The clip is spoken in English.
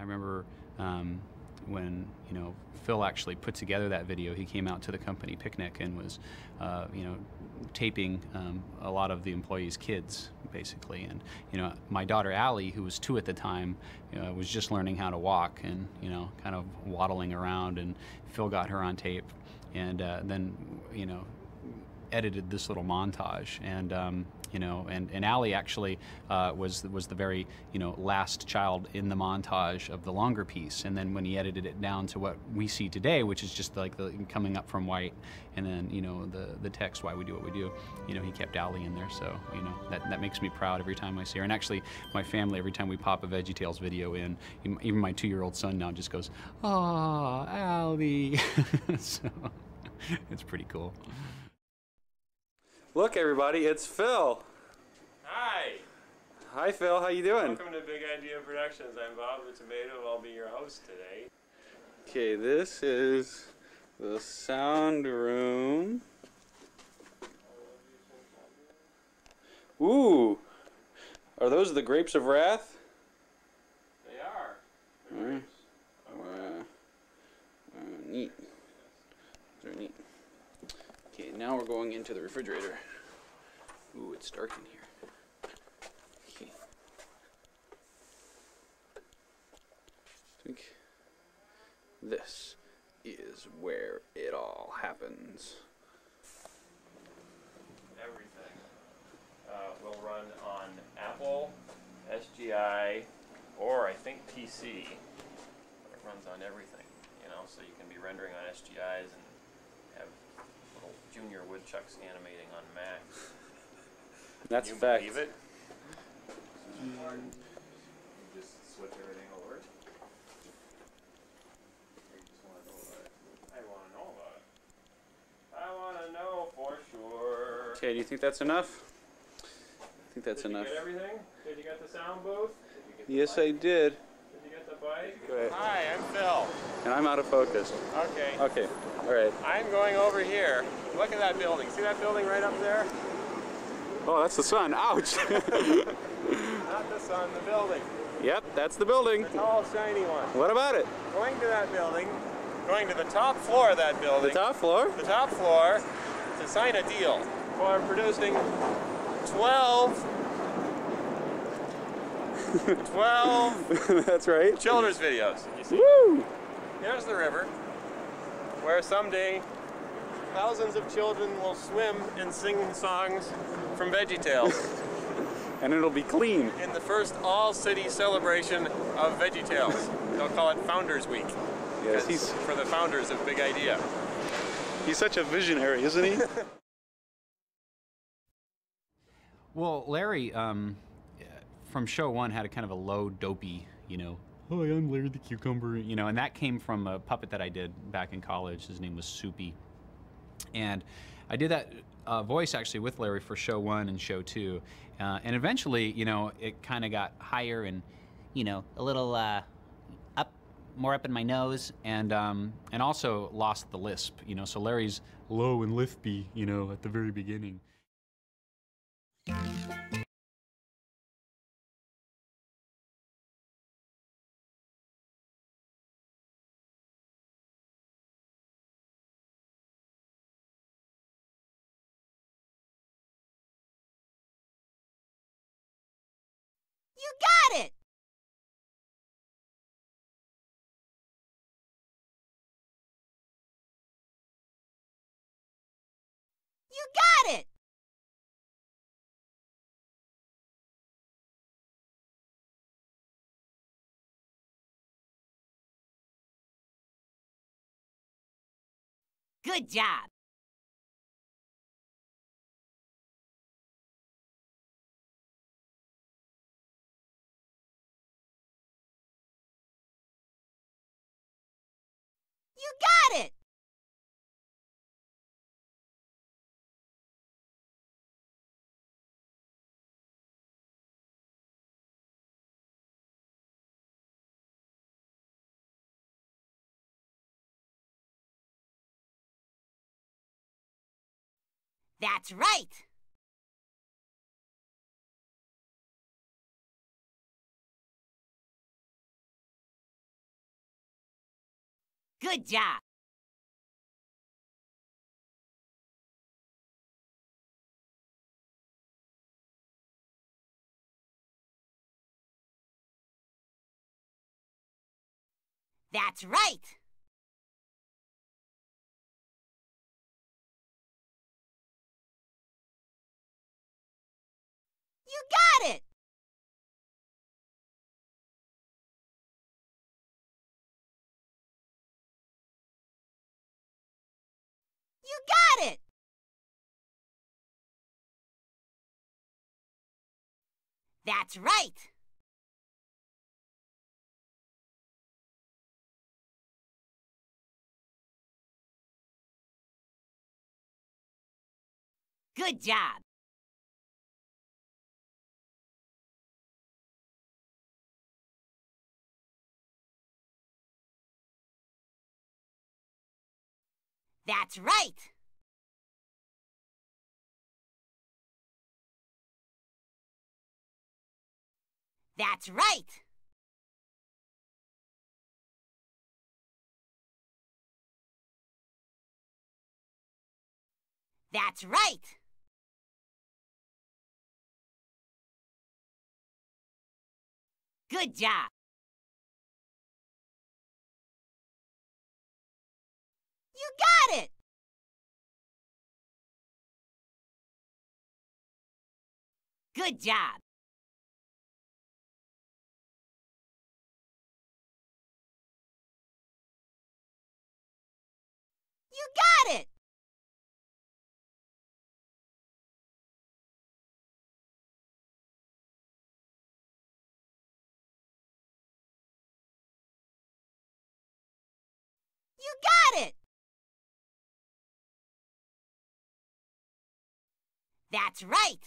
I remember um, when you know Phil actually put together that video. He came out to the company picnic and was, uh, you know, taping um, a lot of the employees' kids, basically. And you know, my daughter Allie, who was two at the time, you know, was just learning how to walk and you know, kind of waddling around. And Phil got her on tape, and uh, then you know, edited this little montage. And um, you know, and, and Allie actually uh, was was the very you know last child in the montage of the longer piece, and then when he edited it down to what we see today, which is just like the coming up from white, and then you know the the text why we do what we do, you know he kept Allie in there, so you know that that makes me proud every time I see her, and actually my family every time we pop a VeggieTales video in, even my two-year-old son now just goes, oh Allie, so it's pretty cool. Look, everybody, it's Phil. Hi. Hi, Phil. How you doing? Welcome to Big Idea Productions. I'm Bob the Tomato. I'll be your host today. Okay, this is the sound room. Ooh, are those the grapes of wrath? They are. Mm. Wow. Uh, neat. Now we're going into the refrigerator. Ooh, it's dark in here. Okay. I think this is where it all happens. Everything uh, will run on Apple, SGI, or I think PC. It runs on everything, you know, so you can be rendering on SGIs and junior woodchucks animating on Mac. That's you a fact. believe it? You just switch everything over. Or you just want to know about it? I want to know about it. I want to know for sure. Okay, do you think that's enough? I think that's Did enough. you get everything? Did you get the sound booth? Did you get the Yes, bike? I did. Did you get the bike? Go ahead. Hi, I'm Phil. And I'm out of focus. Okay. Okay, all right. I'm going over here. Look at that building. See that building right up there? Oh, that's the sun. Ouch. Not the sun, the building. yep, that's the building. The tall, shiny one. What about it? Going to that building, going to the top floor of that building. The top floor? the top floor, to sign a deal for producing 12 12 that's right. children's videos. You see? Woo! Here's the river, where someday thousands of children will swim and sing songs from VeggieTales And it'll be clean. in the first all-city celebration of VeggieTales. They'll call it Founders Week. Yes, 'cause he's for the founders of Big Idea. he's such a visionary, isn't he? Well, Larry, um, from show one, had a kind of a low, dopey, you know, hi, I'm Larry the Cucumber, you know, and that came from a puppet that I did back in college. His name was Soupy. And I did that uh, voice actually with Larry for show one and show two. Uh, and eventually, you know, it kind of got higher and, you know, a little uh, up, more up in my nose, and um, and also lost the lisp, you know. So Larry's low and lispy, you know, at the very beginning. You got it! You got it! Good job! You got it! That's right! Good job. That's right. You got it. You got it. That's right. Good job. That's right. That's right. That's right. Good job. You got it. Good job. You got it. You got it. That's right.